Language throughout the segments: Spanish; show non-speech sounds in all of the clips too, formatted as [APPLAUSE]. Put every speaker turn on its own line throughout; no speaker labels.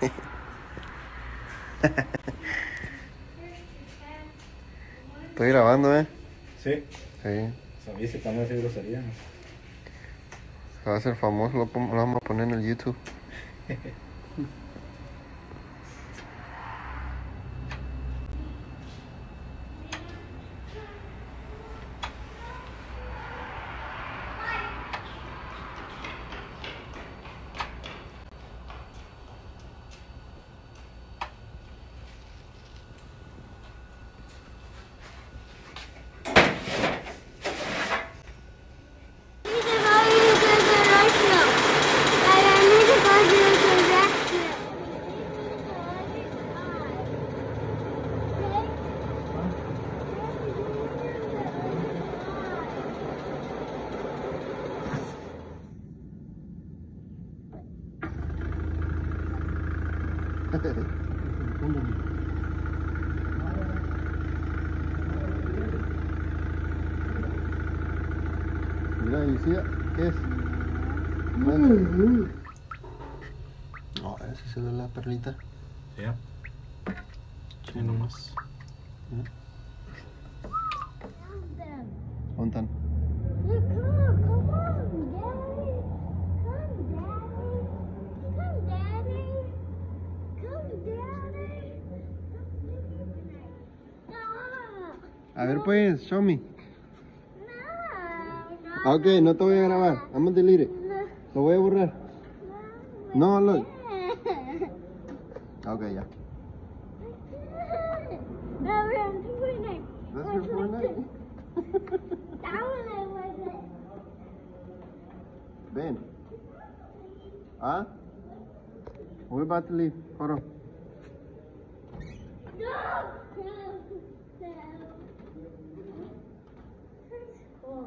[LAUGHS] Estoy grabando, ¿eh?
Sí,
Sí.
sabía que también hace grosería.
Se va a hacer famoso, lo vamos a poner en el YouTube. [LAUGHS] Mira, ¿y sí? ¿Qué es? No, ese se ve la perlita.
Ya. Sí, nomás.
¿Dónde están? A ver, pues, show me. Ah, Ok, no te voy a grabar. Vamos a delete it. Lo voy a borrar. No, look. Ok, ya.
I'm.
That's your.
That one.
¿Ah? We're about to leave. Hold.
No! No! No. Ah!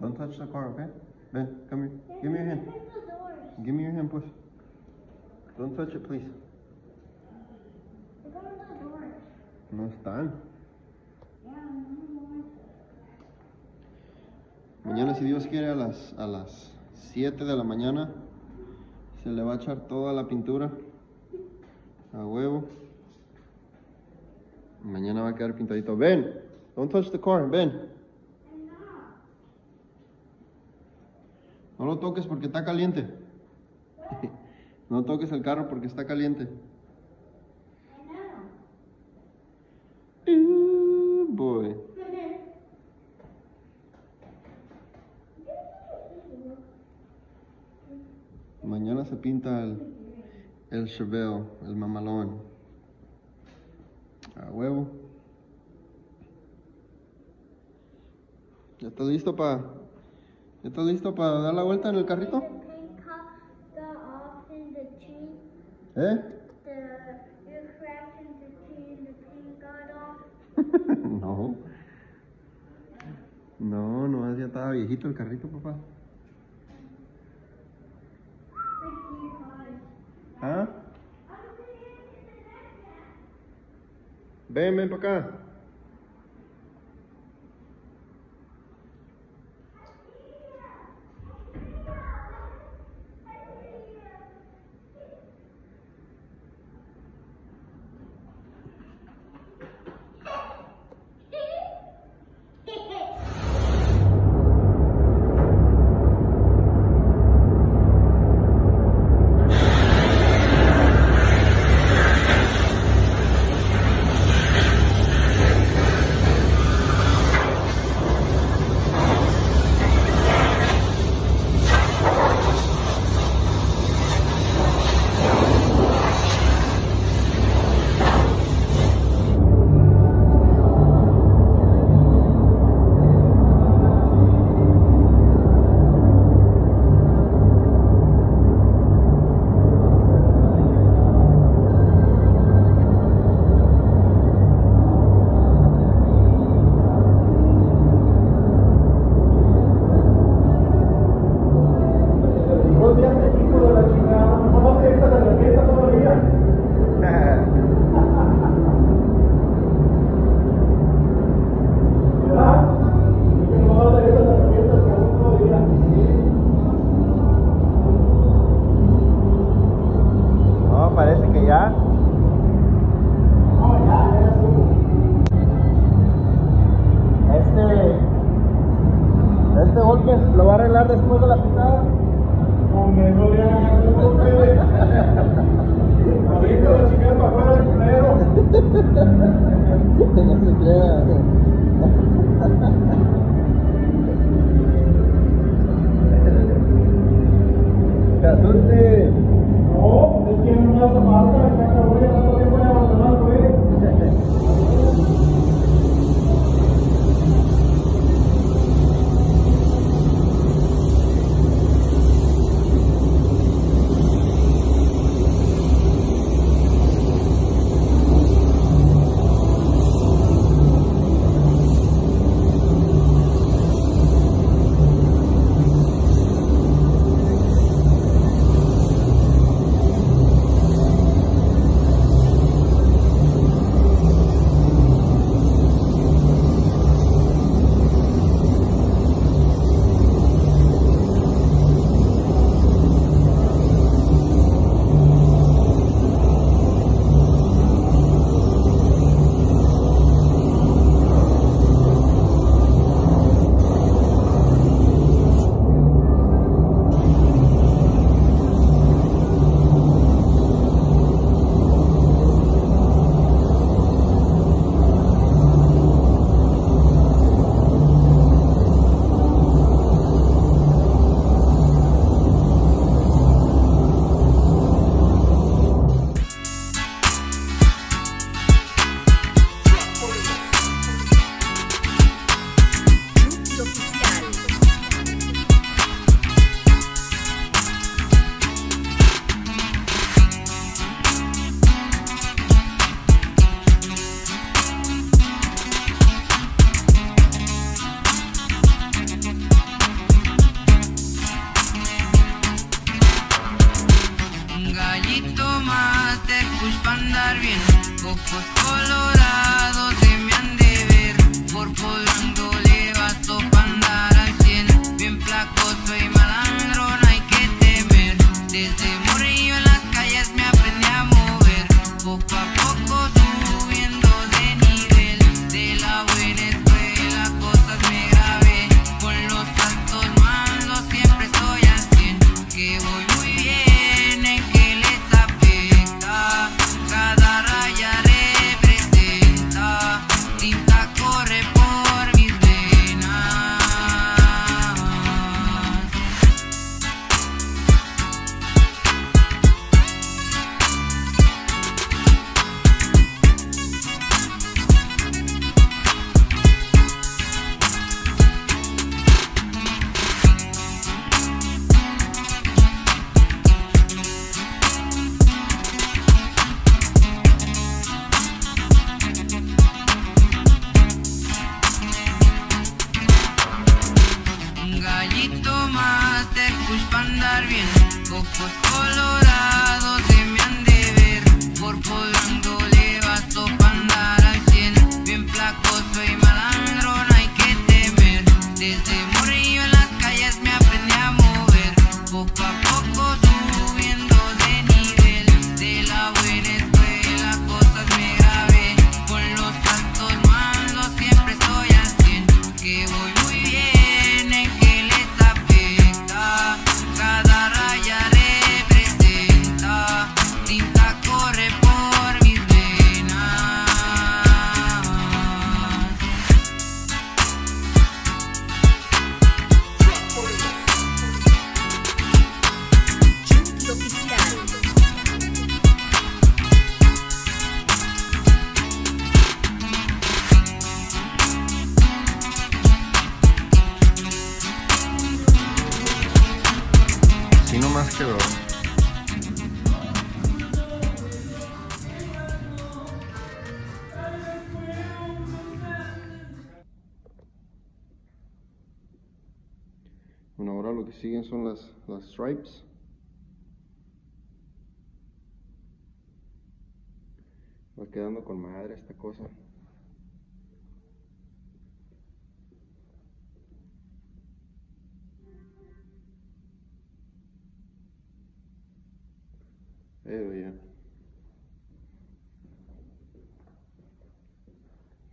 Don't touch the car, okay? Ben, come here. Give me your hand. Give me your hand, push. Don't touch it, please. No están. Mañana, si Dios quiere, a las, a las 7 de la mañana se le va a echar toda la pintura a huevo. Mañana va a quedar pintadito. Ven, don't touch the car, ven. No lo toques porque está caliente. [LAUGHS] No toques el carro porque está caliente. Boy. Mañana se pinta el, el Chevelle, el mamalón. A huevo. ¿Ya estás listo para... ¿Ya estás listo para dar la vuelta en el carrito?
The paint cut the off in the tree.
¿Eh?
The you crashed in the tree
después de la pintada?
Hombre, no le. Ahorita la chica para afuera del
culero. [LAUGHS] ¿Te? [LAUGHS]
No, es que no me hace falta,
poquito más de push para andar bien. Ojos colorados.
lo que siguen son las, las stripes. Va quedando con madre esta cosa. Eh,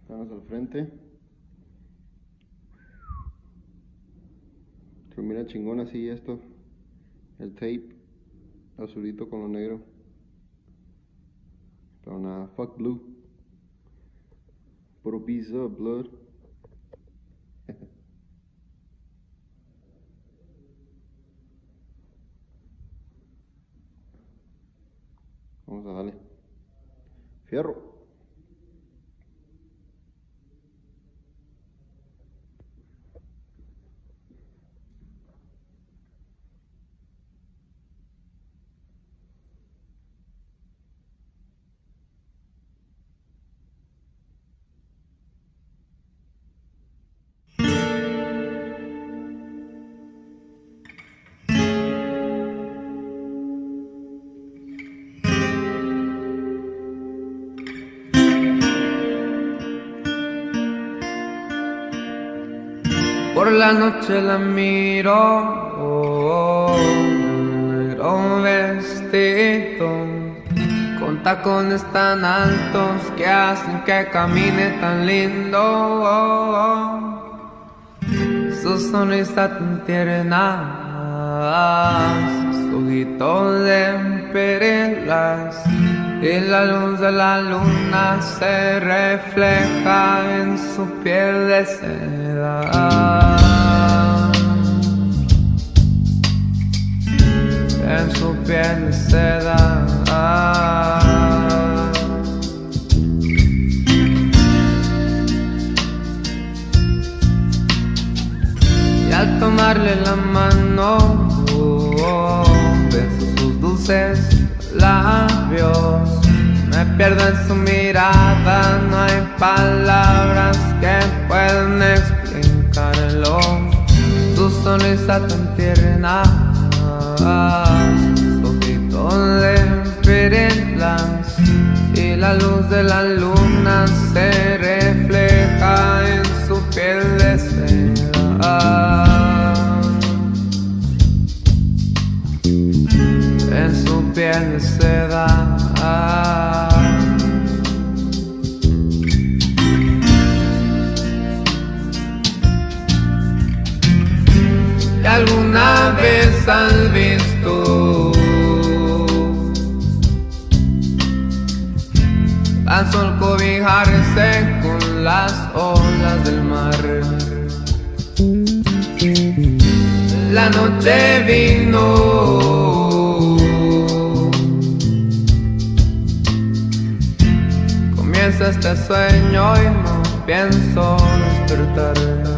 Estamos al frente. Se mira chingón así esto. El tape. Azulito con lo negro. Pero nada, fuck blue. Puro of blood. [LAUGHS] Vamos a darle. Fierro.
Por la noche la miro oh, en un negro vestido con tacones tan altos que hacen que camine tan lindo. oh, oh. Su sonrisa tan tierna, sus ojitos de perlas y la luz de la luna se refleja en su piel de seda. Labios. Me pierdo en su mirada, no hay palabras que puedan explicarlo. Su sonrisa tan tierna, sus ojitos de perlas y la luz de la luna se refleja en su piel de seda. en su piel de ¿Y alguna vez has visto al sol cobijarse con las olas del mar? La noche vino. Este sueño y no pienso despertar.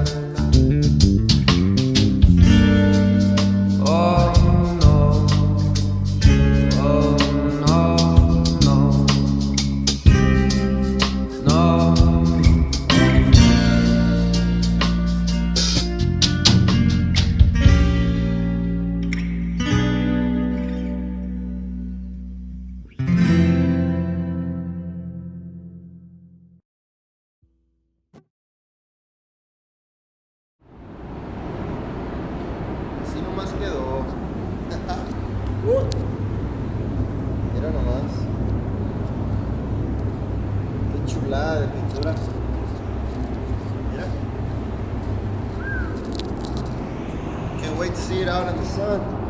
De pintura. Can't wait to see it out in the sun.